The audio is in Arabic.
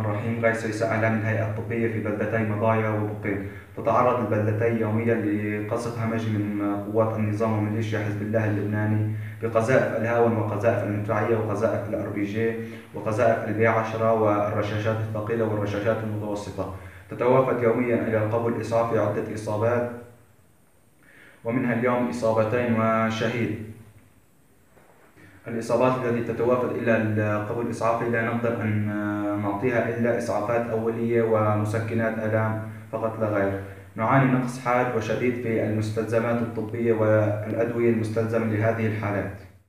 الرحيم رئيس رئيس أعلام الهيئة الطبية في بلدتي مضايا وبقين تتعرض البلدتين يوميا لقصف همجي من قوات النظام وميليشيا حزب الله اللبناني بقذائف الهاون وقذائف المدفعية وقذائف الار بي جي وقذائف البي 10 والرشاشات الثقيلة والرشاشات المتوسطة. تتوافد يوميا إلى القبو الإسعافي عدة إصابات ومنها اليوم إصابتين وشهيد. الإصابات التي تتوافد إلى القبول الإسعافي لا نقدر أن نعطيها إلا إسعافات أولية ومسكنات آلام فقط لا غير. نعاني نقص حاد وشديد في المستلزمات الطبية والأدوية المستلزمة لهذه الحالات.